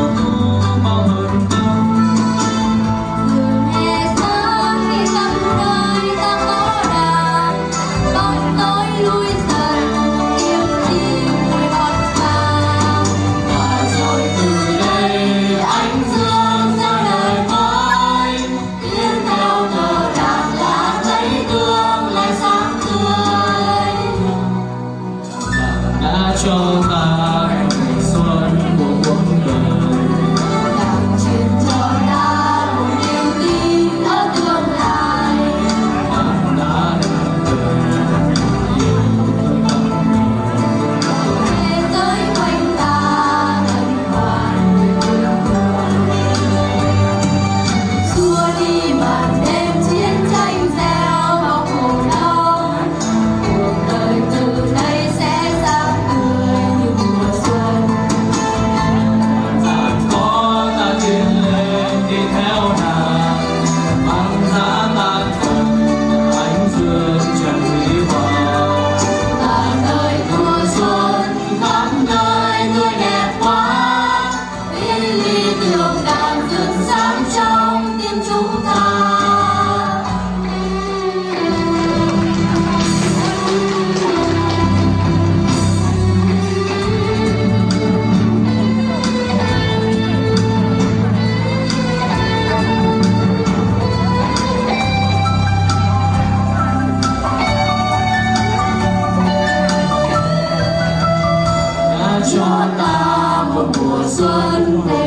Oh. son